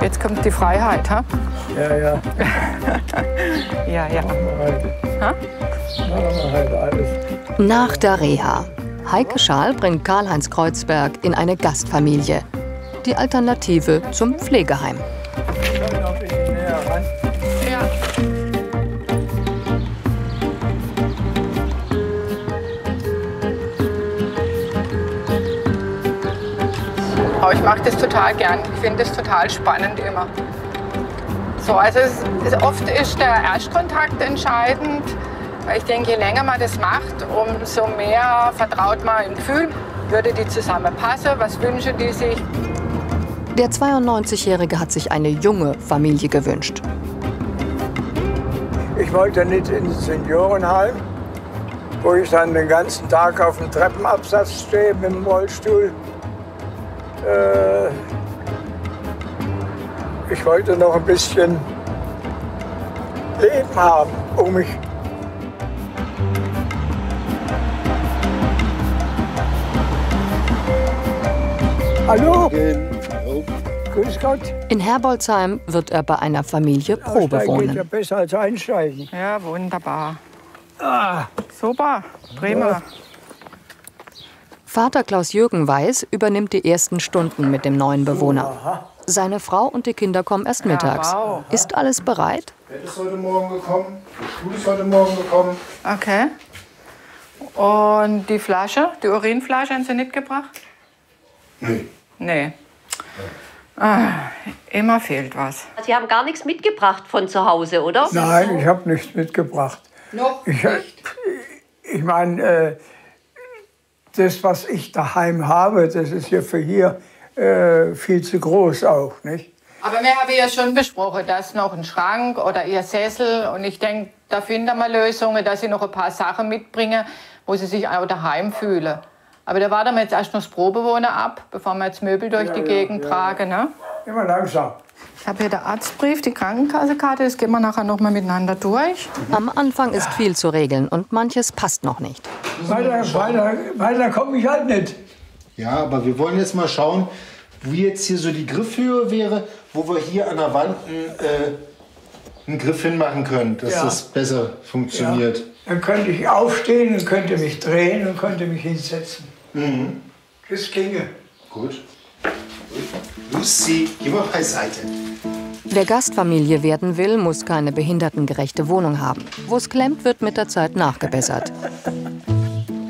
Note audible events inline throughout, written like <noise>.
Jetzt kommt die Freiheit, ha? Ja, ja. <laughs> Ja, ja. Ha? Machen wir halt alles. Nach der Reha. Heike Schaal bringt Karl-Heinz Kreuzberg in eine Gastfamilie. Die Alternative zum Pflegeheim. Aber ich mache das total gern. Ich finde das total spannend immer. So, also es, es, oft ist der Erstkontakt entscheidend. Weil ich denke, je länger man das macht, umso mehr vertraut man im Gefühl. Würde die zusammenpassen? Was wünschen die sich? Der 92-Jährige hat sich eine junge Familie gewünscht. Ich wollte nicht ins Seniorenheim, wo ich dann den ganzen Tag auf dem Treppenabsatz stehe mit dem Rollstuhl. Äh, ich wollte noch ein bisschen Leben haben, um mich Hallo, grüß Gott. In Herbolzheim wird er bei einer Familie Probe Aussteigen geht ja wohnen. besser als einsteigen. Ja, wunderbar. Super, prima. Vater Klaus-Jürgen Weiß übernimmt die ersten Stunden mit dem neuen Bewohner. Seine Frau und die Kinder kommen erst mittags. Ist alles bereit? Bett ist heute Morgen gekommen, der Stuhl ist heute Morgen gekommen. Okay. Und die Flasche, die Urinflasche haben Sie nicht gebracht? Nee. Nee. Ah, immer fehlt was. Sie haben gar nichts mitgebracht von zu Hause, oder? Nein, ich habe nichts mitgebracht. Noch Ich, ich meine, äh, das, was ich daheim habe, das ist ja für hier äh, viel zu groß auch, nicht? Aber wir haben ja schon besprochen, dass noch ein Schrank oder Ihr Sessel und ich denke, da finden wir Lösungen, dass Sie noch ein paar Sachen mitbringen, wo Sie sich auch daheim fühlen. Aber da warten wir jetzt erst noch das Probewohnen ab, bevor wir jetzt Möbel durch die Gegend tragen. Ne? Immer langsam. Ich habe hier den Arztbrief, die Krankenkassekarte, das gehen wir nachher noch mal miteinander durch. Am Anfang ist viel zu regeln und manches passt noch nicht. Weiter, weiter, weiter komme ich halt nicht. Ja, aber wir wollen jetzt mal schauen, wie jetzt hier so die Griffhöhe wäre, wo wir hier an der Wand einen, äh, einen Griff hinmachen können, dass Ja. das besser funktioniert. Dann könnte ich aufstehen und könnte mich drehen und könnte mich hinsetzen. Das ginge. Gut. Lucy, geh mal beiseite. Wer Gastfamilie werden will, muss keine behindertengerechte Wohnung haben. Wo es klemmt, wird mit der Zeit nachgebessert.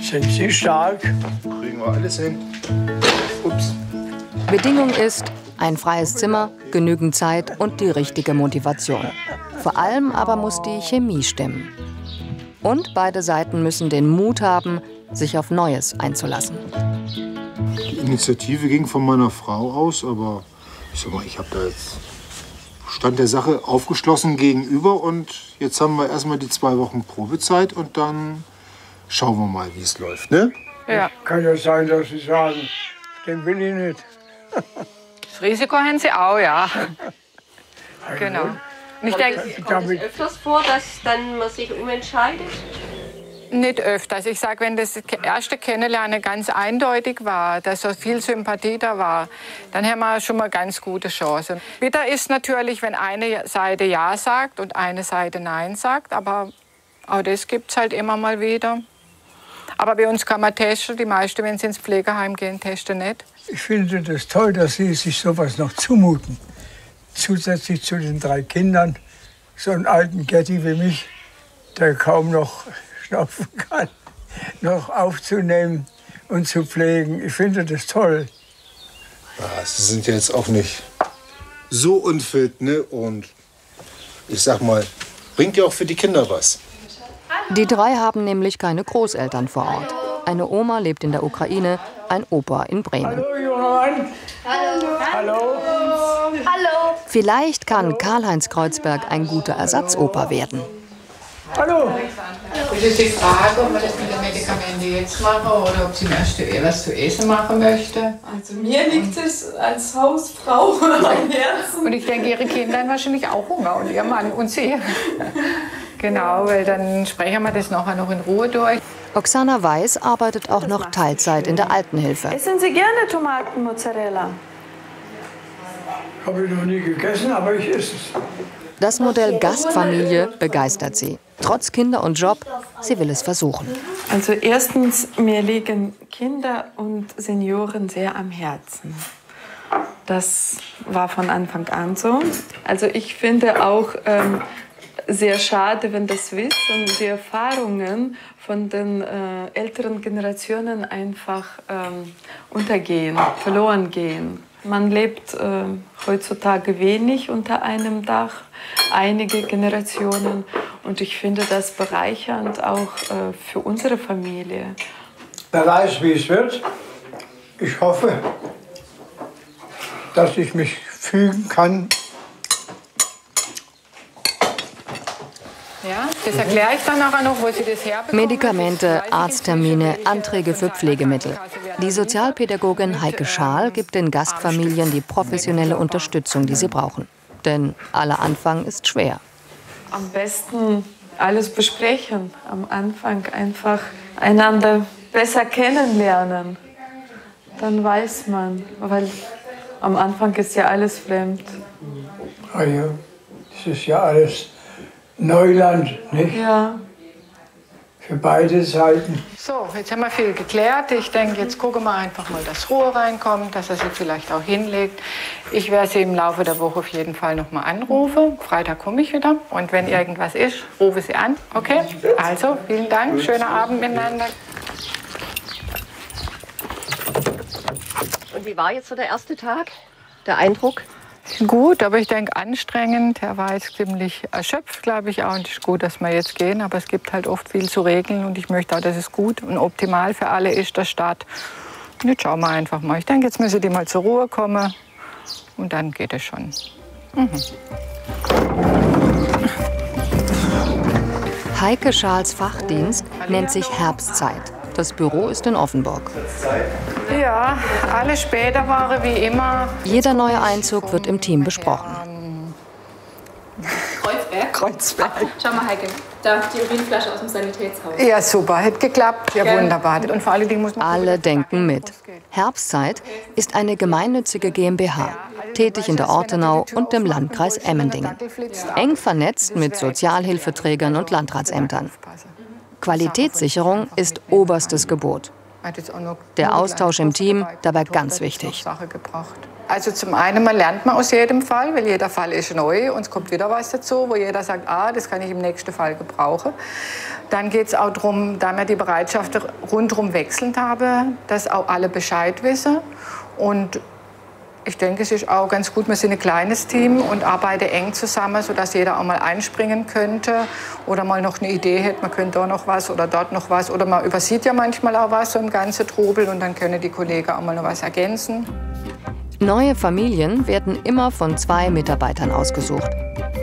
Sind Sie stark? Kriegen wir alles hin. Ups. Bedingung ist ein freies Zimmer, genügend Zeit und die richtige Motivation. Vor allem aber muss die Chemie stimmen. Und beide Seiten müssen den Mut haben, sich auf Neues einzulassen. Die Initiative ging von meiner Frau aus, aber ich sag mal, ich habe da jetzt stand der Sache aufgeschlossen gegenüber und jetzt haben wir erstmal die zwei Wochen Probezeit und dann schauen wir mal, wie es läuft, ne? Ja. Kann ja sein, dass Sie sagen, den will ich nicht. Das Risiko haben Sie auch, ja. <laughs> Genau. Und ich denke, Damit, öfters vor, dass dann man sich umentscheidet? Nicht öfters. Ich sage, wenn das erste Kennenlernen ganz eindeutig war, dass so viel Sympathie da war, dann haben wir schon mal ganz gute Chancen. Bitter ist natürlich, wenn eine Seite Ja sagt und eine Seite Nein sagt, aber auch das gibt es halt immer mal wieder. Aber bei uns kann man testen. Die meisten, wenn sie ins Pflegeheim gehen, testen nicht. ich finde das toll, dass Sie sich sowas noch zumuten. Zusätzlich zu den drei Kindern, so einen alten Getty wie mich, der kaum noch schnaufen kann, noch aufzunehmen und zu pflegen. Ich finde das toll. Ja, Sie sind ja jetzt auch nicht so unfit, ne? Und ich sag mal, bringt ja auch für die Kinder was. Die drei haben nämlich keine Großeltern vor Ort. Eine Oma lebt in der Ukraine, ein Opa in Bremen. Hallo, junger Mann. Hallo. Hallo. Vielleicht kann Karl-Heinz Kreuzberg ein guter Ersatzopa werden. Hallo. Das ist die Frage, ob wir das mit den Medikamenten jetzt machen oder ob sie erst was zu essen machen möchte. Also mir liegt es als Hausfrau <laughs> am Herzen. Und ich denke, ihre Kinder haben wahrscheinlich auch Hunger und ihr Mann und sie. genau, weil dann sprechen wir das nachher noch in Ruhe durch. Oksana Weiß arbeitet auch noch Teilzeit in der Altenhilfe. Essen Sie gerne Tomatenmozzarella? Habe ich noch nie gegessen, aber ich esse es. Das Modell Gastfamilie begeistert sie. Trotz Kinder und Job, sie will es versuchen. Also erstens, mir liegen Kinder und Senioren sehr am Herzen. Das war von Anfang an so. Also ich finde auch ähm, sehr schade, wenn das Wissen, die Erfahrungen von den äh, älteren Generationen einfach ähm, untergehen, verloren gehen. Man lebt äh, heutzutage wenig unter einem Dach, einige Generationen. Und ich finde das bereichernd auch äh, für unsere Familie. Wer weiß, wie es wird. Ich hoffe, dass ich mich fügen kann. Ja, das erkläre ich dann nachher noch, wo Sie das herbekommen. Medikamente, Arzttermine, Anträge für Pflegemittel. Die Sozialpädagogin Heike Schaal gibt den Gastfamilien die professionelle Unterstützung, die sie brauchen. Denn aller Anfang ist schwer. Am besten alles besprechen. Am Anfang einfach einander besser kennenlernen. Dann weiß man, weil am Anfang ist ja alles fremd. Ah ja, das ist ja alles Neuland, nicht? Ja. Für beide Seiten. So, jetzt haben wir viel geklärt. Ich denke, jetzt gucken wir einfach mal, dass Ruhe reinkommt, dass er sich vielleicht auch hinlegt. Ich werde Sie im Laufe der Woche auf jeden Fall noch mal anrufen. Freitag komme ich wieder. Und wenn irgendwas ist, rufe Sie an. Okay? Also, vielen Dank. Schönen Abend miteinander. Und wie war jetzt so der erste Tag? Der Eindruck? Gut, aber ich denke anstrengend. Er war jetzt ziemlich erschöpft, glaube ich auch. Und es ist gut, dass wir jetzt gehen. Aber es gibt halt oft viel zu regeln. Und ich möchte auch, dass es gut und optimal für alle ist, der Start. Und jetzt schauen wir einfach mal. Ich denke, jetzt müssen die mal zur Ruhe kommen. Und dann geht es schon. Heike Schals Fachdienst nennt sich Herbstzeit. Das Büro ist in Offenburg. Ja, alle Späterware wie immer. Jeder neue Einzug wird im Team besprochen. Kreuzberg. Kreuzberg. Schau mal, Heike, da die Urinflasche aus dem Sanitätshaus. Ja, super. Hätte geklappt. Ja, wunderbar. Und vor allen Dingen muss man. Alle denken mit. Herbstzeit ist eine gemeinnützige GmbH, tätig in der Ortenau und dem Landkreis Emmendingen. Eng vernetzt mit Sozialhilfeträgern und Landratsämtern. Qualitätssicherung ist oberstes Gebot. Der Austausch im Team dabei ganz wichtig. Also zum einen, man lernt man aus jedem Fall, weil jeder Fall ist neu und es kommt wieder was dazu, wo jeder sagt, ah, das kann ich im nächsten Fall gebrauchen. Dann geht es auch darum, da wir die Bereitschaft rundherum wechselnd haben, dass auch alle Bescheid wissen. Und ich denke, es ist auch ganz gut, wir sind ein kleines Team und arbeiten eng zusammen, sodass jeder auch mal einspringen könnte oder mal noch eine Idee hätte, man könnte da noch was oder dort noch was. Oder man übersieht ja manchmal auch was, so im ganzen Trubel und dann können die Kollegen auch mal noch was ergänzen. Neue Familien werden immer von zwei Mitarbeitern ausgesucht.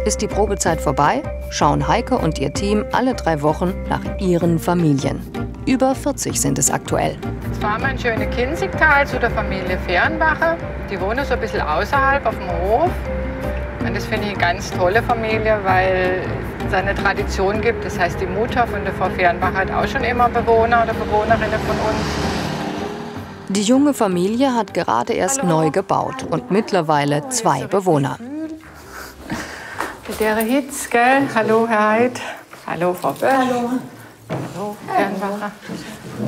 Ist die Probezeit vorbei, schauen Heike und ihr Team alle drei Wochen nach ihren Familien. Über 40 sind es aktuell. Jetzt fahren wir in schöne Kinzigtal zu der Familie Fehrenbacher. Die wohnen so ein bisschen außerhalb auf dem Hof. Und das finde ich eine ganz tolle Familie, weil es eine Tradition gibt. Das heißt, die Mutter von der Frau Fehrenbacher hat auch schon immer Bewohner oder Bewohnerinnen von uns. Die junge Familie hat gerade erst neu gebaut und mittlerweile zwei Bewohner. Der Hitz, gell? Hallo, Herr Heid. Hallo, Frau Bösch. Hallo. Hallo, Fehrenbacher.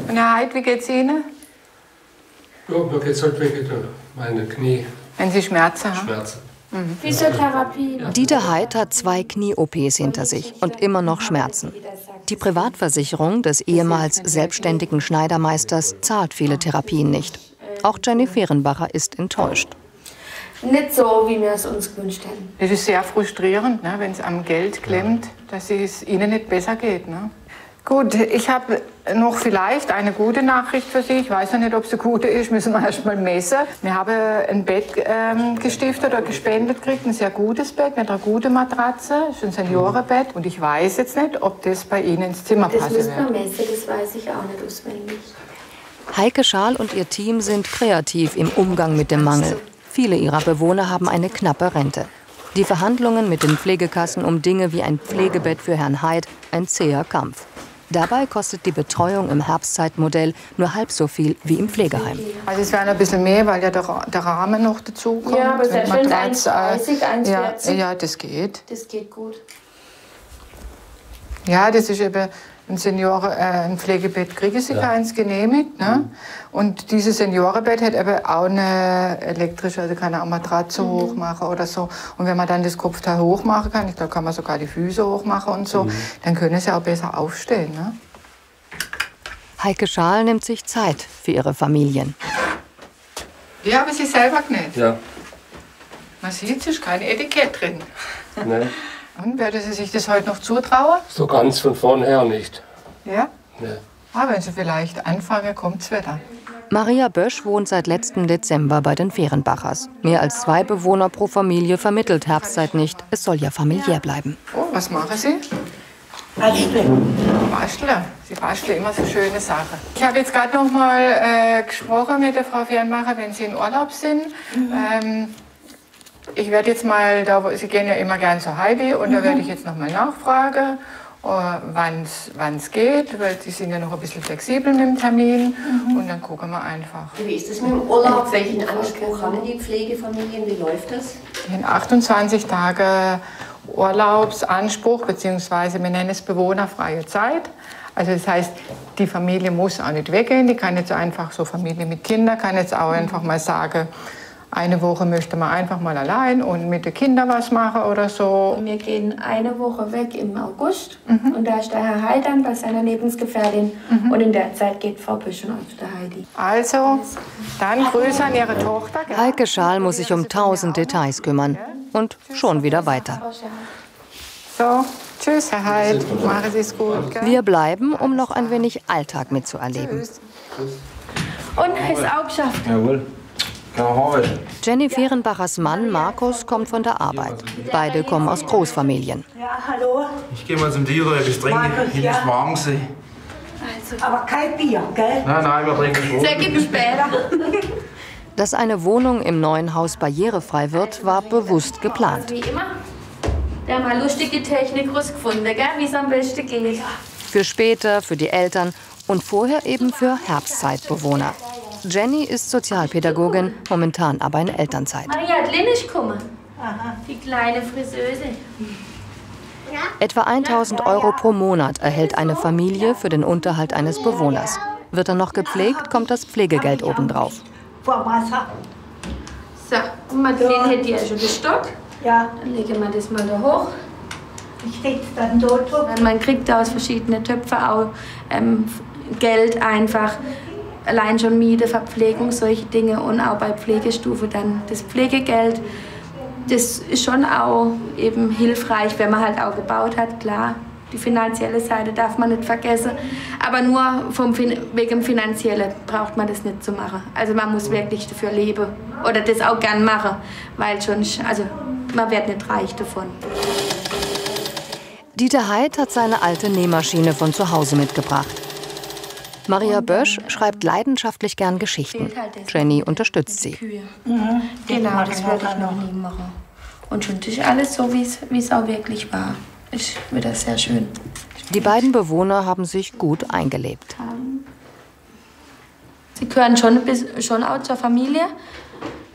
Und Herr Heid, wie geht's Ihnen? Ja, mir geht's halt wegen der meine Knieschmerzen. Wenn Sie Schmerzen haben? Physiotherapie. Dieter Heid hat zwei Knie-OPs hinter sich und immer noch Schmerzen. Die Privatversicherung des ehemals selbstständigen Schneidermeisters zahlt viele Therapien nicht. Auch Jenny Fehrenbacher ist enttäuscht. Nicht so, wie wir es uns gewünscht hätten. Es ist sehr frustrierend, ne, wenn es am Geld klemmt, dass es Ihnen nicht besser geht. Ne? Gut, ich habe noch vielleicht eine gute Nachricht für Sie. Ich weiß noch nicht, ob es eine gute ist, müssen wir <laughs> erst mal messen. Wir haben ein Bett ähm, gestiftet oder gespendet gekriegt, ein sehr gutes Bett mit einer guten Matratze, das ist ein Seniorenbett. Und ich weiß jetzt nicht, ob das bei Ihnen ins Zimmer Das passen müssen wir messen, das weiß ich auch nicht auswendig. Heike Schaal und ihr Team sind kreativ im Umgang mit dem Mangel. Viele ihrer Bewohner haben eine knappe Rente. Die Verhandlungen mit den Pflegekassen um Dinge wie ein Pflegebett für Herrn Heid ein zäher Kampf. Dabei kostet die Betreuung im Herbstzeitmodell nur halb so viel wie im Pflegeheim. Also es wäre ein bisschen mehr, weil ja der, der Rahmen noch dazu kommt. Ja, aber Mit selbst wenn es äh, 1,30, ja, 1,40. ja, das geht. Das geht gut. Ja, das ist eben ein Senioren, äh, ein Pflegebett kriegen sie keins genehmigt. Ne? Und dieses Seniorenbett hat eben auch eine elektrische, also kann auch Matratze hoch machen oder so. Und wenn man dann das Kopfteil hoch machen kann, ich glaube, kann man sogar die Füße hoch machen und so, dann können sie auch besser aufstehen. Ne? Heike Schaal nimmt sich Zeit für ihre Familien. Die haben sie selber genäht. Ja. Man sieht, es ist kein Etikett drin. Ne? <laughs> Und würde sie sich das heute noch zutrauen? So ganz von vornher nicht. Ja? Ne. Aber wenn sie vielleicht anfangen, kommt es wieder. Maria Bösch wohnt seit letztem Dezember bei den Fehrenbachers. Mehr als zwei Bewohner pro Familie vermittelt Herbstzeit nicht. Es soll ja familiär bleiben. Oh, was machen Sie? Basteln. Basteln. Sie basteln immer so schöne Sachen. Ich habe jetzt gerade noch mal äh, gesprochen mit der Frau Fernmacher, wenn Sie in Urlaub sind. Ähm, ich werde jetzt mal, da, wo- Sie gehen ja immer gern zu Heidi, und da werde ich jetzt noch mal nachfragen, äh, wann es geht, weil Sie sind ja noch ein bisschen flexibel mit dem Termin. Und dann gucken wir einfach. Wie ist es mit dem Urlaub? Welchen Anspruch haben die Pflegefamilien? Wie läuft das? In 28 Tage Urlaubsanspruch, beziehungsweise wir nennen es bewohnerfreie Zeit. Also das heißt, die Familie muss auch nicht weggehen, die kann jetzt einfach, so Familie mit Kindern, kann jetzt auch einfach mal sagen, eine Woche möchte man einfach mal allein und mit den Kindern was machen oder so. Wir gehen eine Woche weg im August und da ist der Herr Heidan bei seiner Lebensgefährtin und in der Zeit geht Frau Büschen auf der Heidi. Also, dann Grüße an Ihre Tochter. Heike Schaal muss sich um tausend Details kümmern. Und schon wieder weiter. So, tschüss, Herr Heid, machen Sie es gut. Gell? Wir bleiben, um noch ein wenig Alltag mitzuerleben. Und ist auch geschafft. Jawohl. Haben. Jenny Fehrenbachers Mann Markus kommt von der Arbeit. Beide kommen aus Großfamilien. Ja, hallo. Ich gehe mal zum Tiere, etwas trinken. Markus, Hier ja. warm. gewesen. Aber kein Bier, gell? Nein, nein, wir trinken Brot. Der gibt später. <laughs> Dass eine Wohnung im neuen Haus barrierefrei wird, war bewusst geplant. Wie immer. Der hat mal lustige Technik rausgefunden, gell? wie es am besten geht. Für später, für die Eltern und vorher eben für Herbstzeitbewohner. Jenny ist Sozialpädagogin, momentan aber in Elternzeit. Maria hat Linnisch gekommen. Die kleine Friseuse. Etwa 1000 Euro pro Monat erhält eine Familie für den Unterhalt eines Bewohners. Wird er noch gepflegt, kommt das Pflegegeld obendrauf. So, und Madeleine hätte ja schon den Stock. Ja, Dann legen wir das mal da hoch. ich sitze dann dort. Weil Man kriegt aus verschiedenen Töpfen auch ähm, Geld einfach. Allein schon Miete, Verpflegung, solche Dinge und auch bei Pflegestufe dann das Pflegegeld. Das ist schon auch eben hilfreich, wenn man halt auch gebaut hat, klar. Die finanzielle Seite darf man nicht vergessen. Aber nur vom, fin- wegen Finanziellen braucht man das nicht zu machen. Also man muss wirklich dafür leben oder das auch gern machen, weil schon, also man wird nicht reich davon. Dieter Heid hat seine alte Nähmaschine von zu Hause mitgebracht. Maria Bösch schreibt leidenschaftlich gern Geschichten. Jenny unterstützt sie. Kühe. Genau, das werde ich noch nie machen. Und schon ist alles so, wie es- auch wirklich war. Ist wieder sehr schön. Die beiden Bewohner haben sich gut eingelebt. Sie gehören schon, schon auch zur Familie.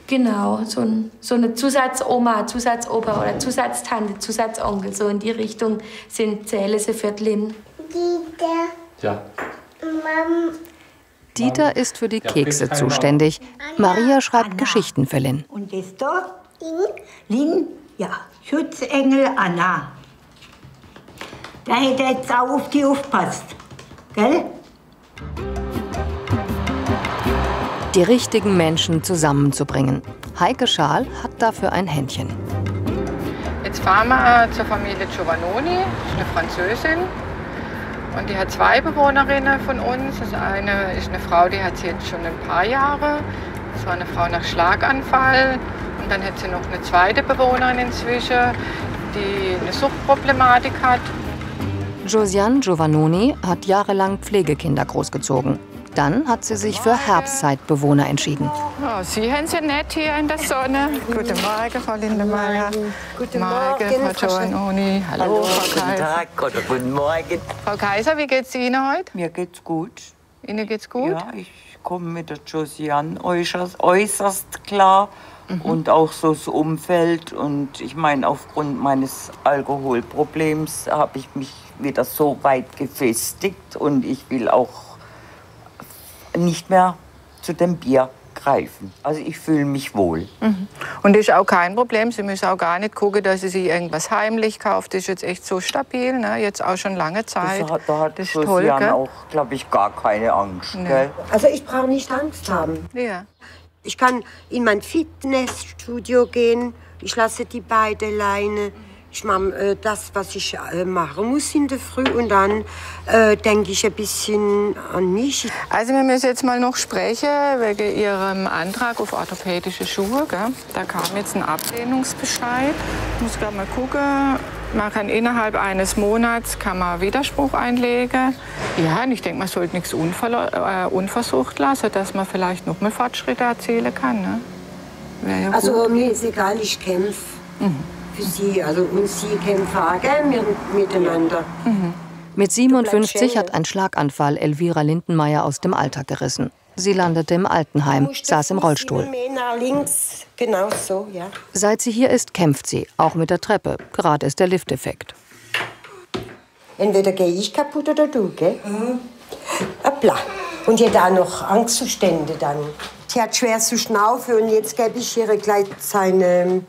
Genau, so, ein, so eine Zusatzoma, Zusatzopa oder Zusatztante, Zusatzonkel, so in die Richtung sind, zähle sie für die Lin. Ja. Dieter ist für die Kekse zuständig. Maria schreibt Geschichten für Lynn. Und das da? Lin? Ja, Schutzengel Anna. Da hätte jetzt auch auf die aufpasst. Gell? Die richtigen Menschen zusammenzubringen. Heike Schaal hat dafür ein Händchen. Jetzt fahren wir zur Familie Giovannoni, ist eine Französin. Und die hat zwei Bewohnerinnen von uns. Das eine ist eine Frau, die hat sie jetzt schon ein paar Jahre. Das war eine Frau nach Schlaganfall. Und dann hat sie noch eine zweite Bewohnerin inzwischen, die eine Suchtproblematik hat. Josiane Giovannoni hat jahrelang Pflegekinder großgezogen. Dann hat sie sich für Herbstzeitbewohner entschieden. Oh, Sie haben Sie nett hier in der Sonne. Guten Morgen, Frau Lindemeyer. Guten Morgen, Frau Giovannoni. Hallo, Hallo, Frau guten Kaiser. Tag oder guten Morgen. Frau Kaiser, wie geht's Ihnen heute? Mir geht's gut. Ihnen geht's gut? Ja, ich komme mit der Josiane äußerst, äußerst klar. Mhm. Und auch so das Umfeld. Und ich meine, aufgrund meines Alkoholproblems habe ich mich wieder so weit gefestigt. Und ich will auch nicht mehr zu dem Bier greifen. Also ich fühle mich wohl. Mhm. Und das ist auch kein Problem. Sie müssen auch gar nicht gucken, dass Sie sich irgendwas heimlich kauft. Das ist jetzt echt so stabil, ne? jetzt auch schon lange Zeit. Das hat, da hat das ist toll, auch, glaube ich, gar keine Angst. Nee. Gell? Also ich brauche nicht Angst haben. Ja. Ich kann in mein Fitnessstudio gehen. Ich lasse die beide alleine. Ich mache äh, das, was ich äh, machen muss in der Früh. Und dann äh, denke ich ein bisschen an mich. Also wir müssen jetzt mal noch sprechen wegen Ihrem Antrag auf orthopädische Schuhe. Gell? Da kam jetzt ein Ablehnungsbescheid. Ich muss gerade mal gucken. Man kann innerhalb eines Monats kann man Widerspruch einlegen. Ja, und ich denke, man sollte nichts äh, unversucht lassen, dass man vielleicht noch mal Fortschritte erzielen kann. Ne? Ja Also mir ist egal, ich kämpfe für sie. Also und sie kämpfen gell, wir miteinander. Mit 57 hat ein Schlaganfall Elvira Lindenmeier aus dem Alltag gerissen. Sie landete im Altenheim, saß im Rollstuhl. Mehr nach links, genau so, ja. Seit sie hier ist, kämpft sie, auch mit der Treppe. Gerade ist der Lifteffekt. Entweder gehe ich kaputt oder du, gell? Hoppla. Und hat auch noch Angstzustände dann. Sie hat schwer zu schnaufen und jetzt gebe ich ihr gleich seine.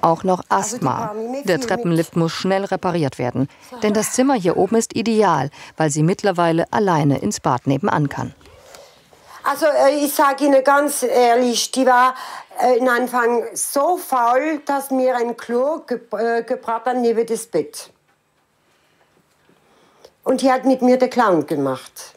Auch noch Asthma. Der Treppenlift muss schnell repariert werden. Denn das Zimmer hier oben ist ideal, weil sie mittlerweile alleine ins Bad nebenan kann. Also äh, ich sage Ihnen ganz ehrlich, die war äh, in Anfang so faul, dass mir ein Klo ge äh, gebracht hat neben das Bett. Und die hat mit mir den Clown gemacht.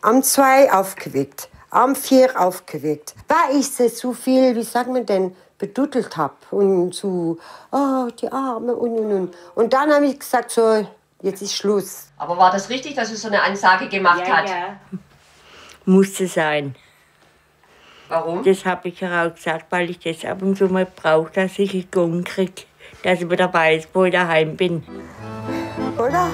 Am 2 aufgeweckt, am 4 aufgeweckt. Weil ich sie zu viel, wie sagt man denn, beduttelt habe. Und so, oh, die Arme und und und. Und dann habe ich gesagt, so, jetzt ist Schluss. Aber war das richtig, dass sie so eine Ansage gemacht hat? Musste sein. Warum? Das habe ich ja auch gesagt, weil ich das ab und zu mal brauche, dass ich einen Gong kriege. Dass ich wieder weiß, wo ich daheim bin. Oder?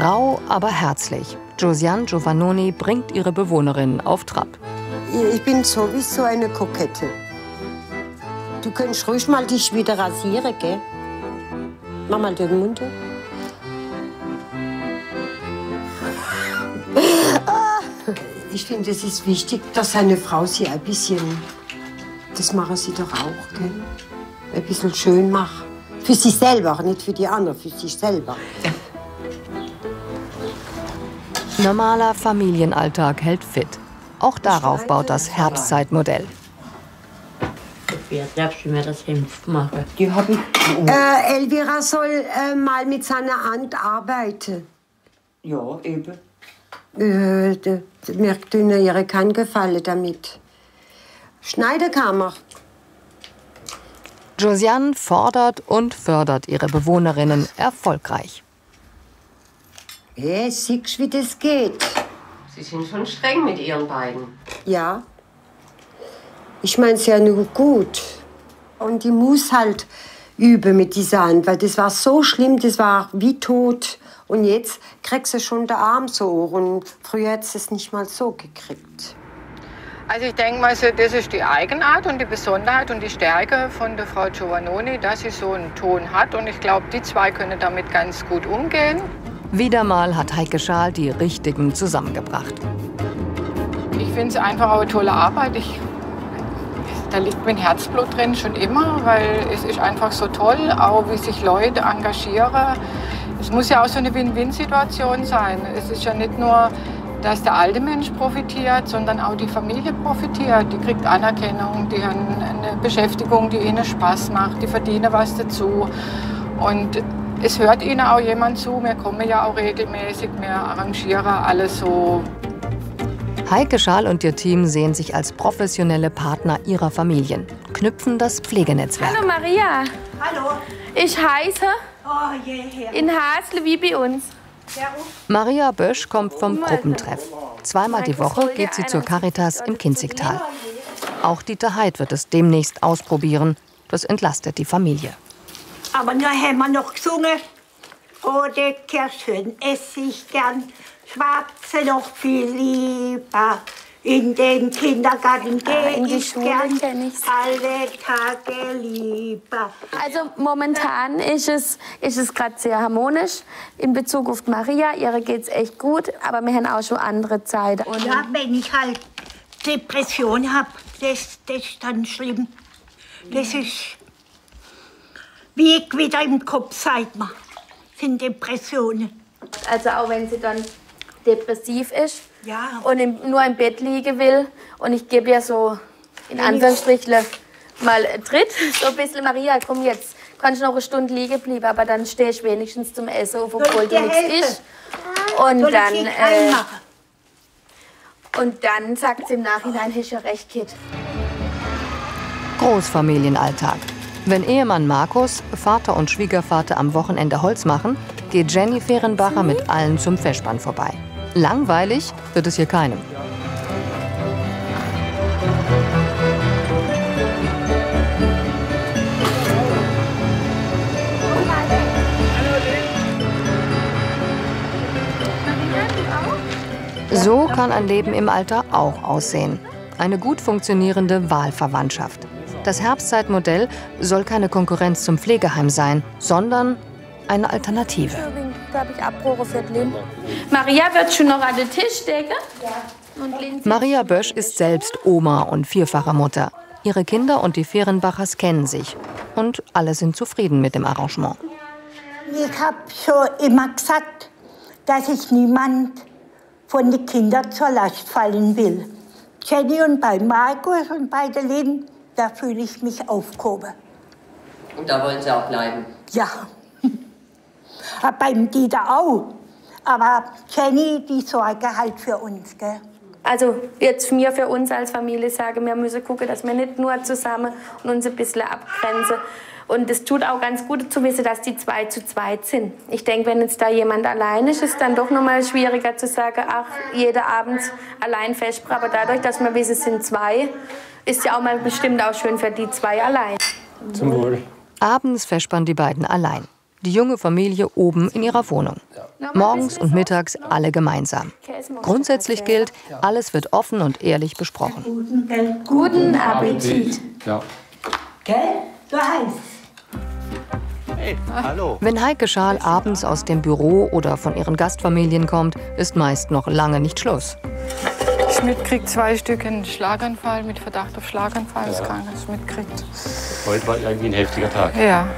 Rau, aber herzlich. Josiane Giovannoni bringt ihre Bewohnerin auf Trab. Ich bin sowieso eine Kokette. Du könntest ruhig mal dich wieder rasieren, gell? Mach mal den Mund. <laughs> Ich finde, es ist wichtig, dass eine Frau sie ein bisschen, das machen sie doch auch, gell? Ein bisschen schön macht. Für sich selber, nicht für die anderen, für sich selber. Normaler Familienalltag hält fit. Auch darauf baut das Herbstzeitmodell. Wer darfst du mir das Hemd machen? Die. Äh, Elvira soll äh, mal mit seiner Hand arbeiten. Ja, eben. Äh, mir tun ihre keinen Gefallen damit. Schneiderkammer. Josiane fordert und fördert ihre Bewohnerinnen erfolgreich. Hey, siehst wie das geht? Sie sind schon streng mit ihren beiden. Ja. Ich mein's ja nur gut. Und die muss halt üben mit dieser Hand, weil das war so schlimm, das war wie tot. Und jetzt kriegst du schon den Arm so. Und früher hättest du es nicht mal so gekriegt. Also ich denke mal, so, das ist die Eigenart und die Besonderheit und die Stärke von der Frau Giovannoni, dass sie so einen Ton hat. Und ich glaube, die zwei können damit ganz gut umgehen. Wieder mal hat Heike Schaal die Richtigen zusammengebracht. Ich finde es einfach eine tolle Arbeit. Ich, da liegt mein Herzblut drin, schon immer, weil es ist einfach so toll, auch wie sich Leute engagieren. Es muss ja auch so eine Win-Win-Situation sein. Es ist ja nicht nur, dass der alte Mensch profitiert, sondern auch die Familie profitiert. Die kriegt Anerkennung, die haben eine Beschäftigung, die ihnen Spaß macht, die verdienen was dazu. Und es hört ihnen auch jemand zu. Wir kommen ja auch regelmäßig, wir arrangieren alles so Heike Schaal und ihr Team sehen sich als professionelle Partner ihrer Familien, knüpfen das Pflegenetzwerk. Hallo Maria. Hallo. Ich heiße Oh, je. in Hasle wie bei uns. Maria Bösch kommt vom Gruppentreff. Zweimal die Woche geht sie zur Caritas im Kinzigtal. Auch Dieter Heid wird es demnächst ausprobieren. Das entlastet die Familie. Aber dann haben wir noch gesungen. Oh, der Kirschen esse ich gern, schwarze noch viel lieber. In den Kindergarten gehe in die ich gern, alle Tage lieber. Also momentan ist es, ist es gerade sehr harmonisch in Bezug auf Maria. Ihre geht es echt gut, aber wir haben auch schon andere Zeiten. Und Ja, wenn ich halt Depression habe, das, das ist dann schlimm. Das ist wie ich wieder im Kopf, sagt man, sind Depressionen. Also auch wenn sie dann depressiv ist Ja. und im, nur im Bett liegen will und ich gebe ihr so in Anführungsstrichen mal Tritt, so ein bisschen Maria, komm jetzt, kannst noch eine Stunde liegen bleiben, aber dann stehe ich wenigstens zum Essen auf, obwohl du nichts isst. Und Soll ich dann, äh, und dann sagt sie im Nachhinein, hast ja recht, Kid. Großfamilienalltag. Wenn Ehemann Markus, Vater und Schwiegervater am Wochenende Holz machen, geht Jenny Fehrenbacher mit allen zum Festspann vorbei. Langweilig wird es hier keinem. So kann ein Leben im Alter auch aussehen. Eine gut funktionierende Wahlverwandtschaft. Das Herbstzeitmodell soll keine Konkurrenz zum Pflegeheim sein, sondern eine Alternative. Maria wird schon noch an den Tisch decken. Maria Bösch ist selbst Oma und vierfache Mutter. Ihre Kinder und die Fehrenbachers kennen sich. Und alle sind zufrieden mit dem Arrangement. Ich habe schon immer gesagt, dass ich niemand von den Kindern zur Last fallen will. Jenny und bei Markus und bei der Lynn, da fühle ich mich aufgehoben. Und da wollen Sie auch bleiben. Ja. Aber <laughs> beim Dieter auch. Aber Jenny, die sorge halt für uns, gell? Also jetzt mir für uns als Familie sagen, wir müssen gucken, dass wir nicht nur zusammen und uns ein bisschen abgrenzen. Und es tut auch ganz gut zu wissen, dass die zwei zu zweit sind. Ich denke, wenn jetzt da jemand allein ist, ist es dann doch noch mal schwieriger zu sagen, ach, jeder Abend allein festbra. Aber dadurch, dass wir wissen, es sind zwei, ist ja auch mal bestimmt auch schön für die zwei allein. Zum Wohl. Abends festspannen die beiden allein. Die junge Familie oben in ihrer Wohnung. Morgens und mittags alle gemeinsam. Grundsätzlich gilt, alles wird offen und ehrlich besprochen. Guten, Appetit. Ja. Gell? Du heißt. Hallo. Wenn Heike Schaal abends aus dem Büro oder von ihren Gastfamilien kommt, ist meist noch lange nicht Schluss. Schmidt kriegt zwei Stück einen Schlaganfall mit Verdacht auf Schlaganfall. Das Krankenhaus mitkriegt. Heute war irgendwie ein heftiger Tag. Ja.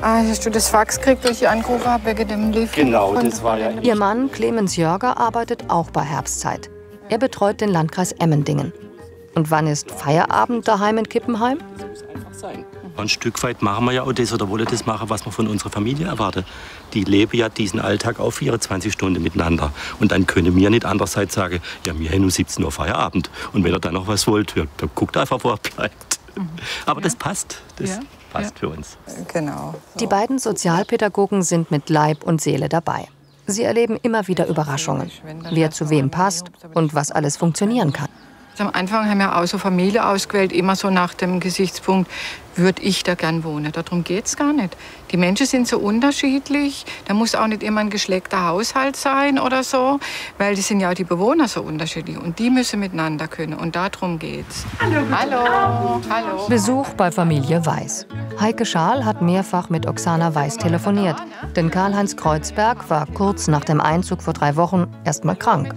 Ah, hast du das Fax gekriegt, wo ich angerufen habe wegen dem Lieferung? Genau, das war ja Ihr Mann Clemens Jörger arbeitet auch bei Herbstzeit. Er betreut den Landkreis Emmendingen. Und wann ist Feierabend daheim in Kippenheim? Ein Stück weit machen wir ja auch das oder wollen das machen, was man von unserer Familie erwartet. Die leben ja diesen Alltag auf 24 Stunden miteinander. Und dann können wir nicht andererseits sagen, ja, wir haben nur 17 Uhr Feierabend. Und wenn ihr dann noch was wollt, ja, dann guckt einfach, wo er bleibt. Aber das passt. Das Ja, passt für uns. Genau. Die beiden Sozialpädagogen sind mit Leib und Seele dabei. Sie erleben immer wieder Überraschungen, wer zu wem passt und was alles funktionieren kann. Am Anfang haben wir auch so Familie ausgewählt, immer so nach dem Gesichtspunkt, würde ich da gern wohnen. Darum geht es gar nicht. Die Menschen sind so unterschiedlich. Da muss auch nicht immer ein geschleckter Haushalt sein oder so, weil die sind ja auch die Bewohner so unterschiedlich und die müssen miteinander können und darum geht's. Hallo. Hallo. Hallo. Besuch bei Familie Weiß. Heike Schaal hat mehrfach mit Oksana Weiß telefoniert, denn Karl-Heinz Kreuzberg war kurz nach dem Einzug vor drei Wochen erst mal krank.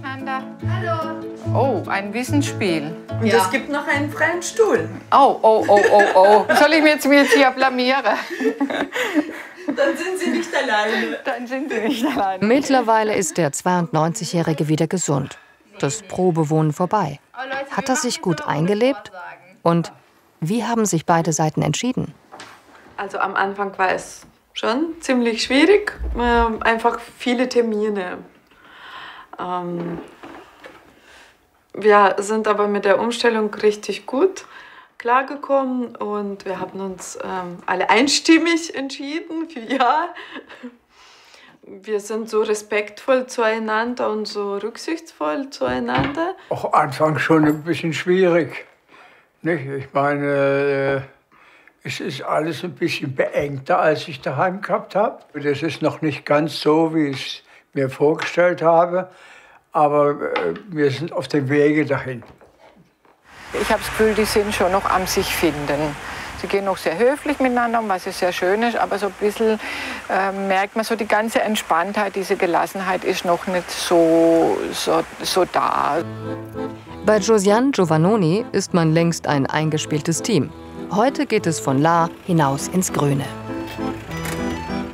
Oh, ein Wissensspiel. Und es gibt noch einen freien Stuhl. Oh, oh, oh, oh, oh. <laughs> Soll ich mich jetzt, jetzt hier blamieren? <laughs> Dann sind Sie nicht alleine. Dann sind Sie nicht alleine. Mittlerweile ist der 92-Jährige wieder gesund. Das Probewohnen vorbei. Hat er sich gut eingelebt? Und wie haben sich beide Seiten entschieden? Also am Anfang war es schon ziemlich schwierig, ähm, einfach viele Termine. Ähm, wir sind aber mit der Umstellung richtig gut klargekommen und wir haben uns ähm, alle einstimmig entschieden für Ja. wir sind so respektvoll zueinander und so rücksichtsvoll zueinander. Auch anfangs schon ein bisschen schwierig. Nicht? Ich meine, äh, es ist alles ein bisschen beengter, als ich daheim gehabt habe. Das ist noch nicht ganz so, wie ich es mir vorgestellt habe, aber äh, wir sind auf dem Wege dahin. Ich habe das Gefühl, die sind schon noch am sich finden. Sie gehen noch sehr höflich miteinander, was sehr schön ist, aber so ein bisschen äh, merkt man so die ganze Entspanntheit, diese Gelassenheit ist noch nicht so, so, so da. Bei Josiane Giovannoni ist man längst ein eingespieltes Team. Heute geht es von La hinaus ins Grüne.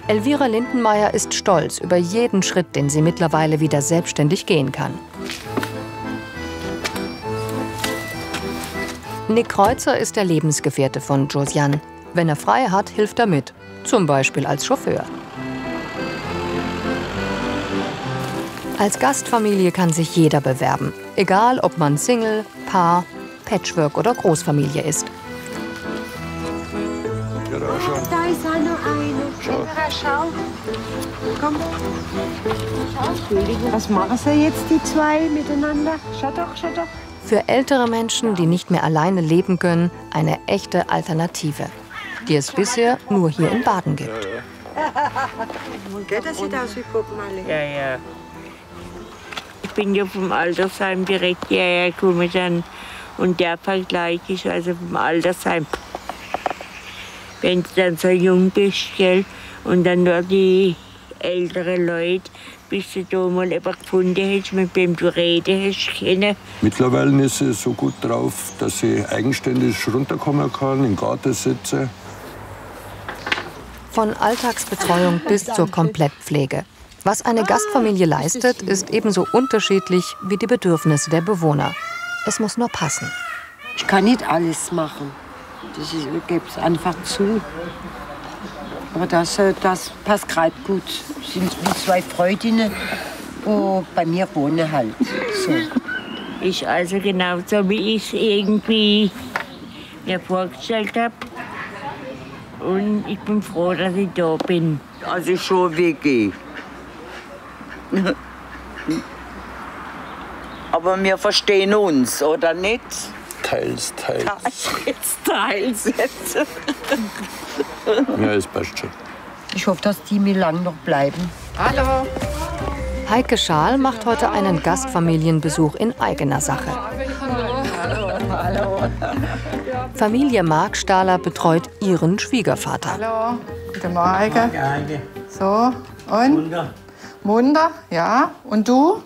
Elvira Lindenmeier ist stolz über jeden Schritt, den sie mittlerweile wieder selbstständig gehen kann. Nick Kreuzer ist der Lebensgefährte von Josiane. Wenn er frei hat, hilft er mit, zum Beispiel als Chauffeur. Als Gastfamilie kann sich jeder bewerben, egal ob man Single, Paar, Patchwork oder Großfamilie ist. Schau. Schau. Komm. Entschuldigung. Was machen sie jetzt, die zwei miteinander? Schau doch, schau doch. Für ältere Menschen, die nicht mehr alleine leben können, eine echte Alternative, die es bisher nur hier in Baden gibt. <laughs> Gell, das sieht aus wie Puppenmalle. Ja, ja. Ich bin ja vom Altersheim direkt hierher gekommen dann. Und der Vergleich ist also vom Altersheim. Wenn du dann so jung bist, gell, und dann nur die älteren Leute, bis du da mal jemanden gefunden hast, mit dem du reden hast können. Mittlerweile ist sie so gut drauf, dass sie eigenständig runterkommen kann, im Garten sitzen. Von Alltagsbetreuung bis zur Komplettpflege. Was eine Gastfamilie leistet, ist ebenso unterschiedlich wie die Bedürfnisse der Bewohner. Es muss nur passen. Ich kann nicht alles machen. Das ist- ich gebe es einfach zu. Aber das, äh, das passt gerade gut. Es sind wie zwei Freundinnen, die bei mir wohnen halt. So. Ist also genau so, wie ich es irgendwie mir vorgestellt habe. Und ich bin froh, dass ich da bin. Also schon WG. <laughs> Aber wir verstehen uns, oder nicht? Teils, teils. Jetzt teils jetzt. Ja, es passt schon. Ich hoffe, dass die mir lang noch bleiben. Hallo. Heike Schaal macht heute einen Gastfamilienbesuch in eigener Sache. Hallo. Hallo. Familie Markstahler betreut ihren Schwiegervater. Hallo. Guten Morgen. So, und? Munter. Munter, ja. Und du?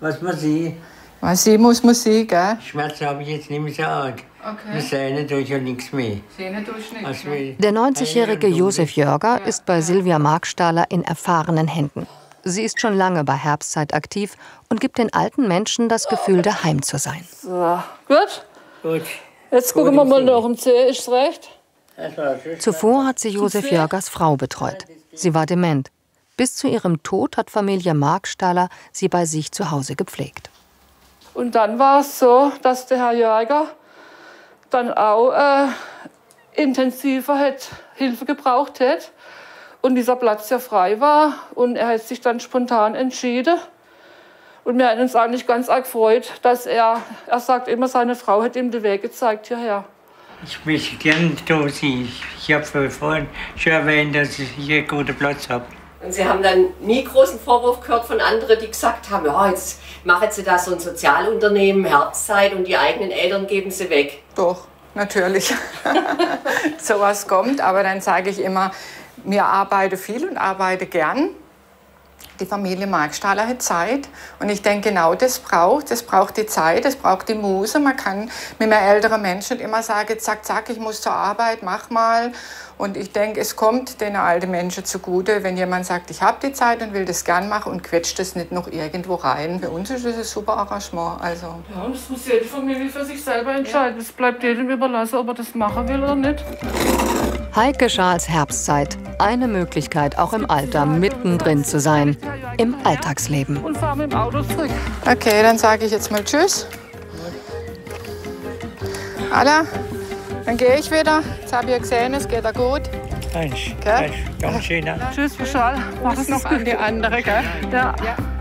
Was man sieht. Was sie muss Musik, gell? Schmerzen habe ich jetzt nicht mehr so arg. Okay. Wir sehen tue ich ja nichts mehr. Sehne tust nichts. Also, Der 90-jährige Josef Jörger ist bei Silvia Markstahler in erfahrenen Händen. Sie ist schon lange bei Herbstzeit aktiv und gibt den alten Menschen das Gefühl, daheim zu sein. So, gut. Gut. Jetzt gucken wir mal nach dem Zeh, ist recht? Zuvor hat sie Josef Jörgers Frau betreut. Sie war dement. Bis zu ihrem Tod hat Familie Markstahler sie bei sich zu Hause gepflegt. Und dann war es so, dass der Herr Jäger dann auch äh, intensiver hat, Hilfe gebraucht hat und dieser Platz ja frei war und er hat sich dann spontan entschieden. Und wir haben uns eigentlich ganz arg gefreut, dass er, er sagt immer, seine Frau hat ihm den Weg gezeigt hierher. Ich möchte gerne da sein. Ich habe vorhin schon erwähnt, dass ich hier einen guten Platz habe. Und Sie haben dann nie großen Vorwurf gehört von anderen, die gesagt haben, ja, jetzt machen Sie da so ein Sozialunternehmen, Herzzeit und die eigenen Eltern geben Sie weg. Doch, natürlich. <laughs> Sowas kommt, aber dann sage ich immer, mir arbeite viel und arbeite gern. Die Familie Markstahler hat Zeit und ich denke, genau das braucht. Das braucht die Zeit, das braucht die Muse. Man kann mit einem älteren Menschen immer sagen, zack, zack, ich muss zur Arbeit, mach mal. Und ich denke, es kommt den alten Menschen zugute, wenn jemand sagt, ich habe die Zeit und will das gern machen und quetscht das nicht noch irgendwo rein. Für uns ist das ein super Arrangement. Also. Ja, und das muss jede Familie für sich selber entscheiden. Es bleibt jedem überlassen, ob er das machen will oder nicht. Heike Schals Herbstzeit. Eine Möglichkeit, auch im Alter mittendrin zu sein. Im Alltagsleben. Und fahren mit dem Auto zurück. Okay, dann sage ich jetzt mal Tschüss. Alla, dann gehe ich wieder. Jetzt habe ich gesehen, es geht ja gut. Mensch? Mensch, ganz schön. Tschüss, Frau Schall. Mach es noch an die andere, gell? Ja. ja.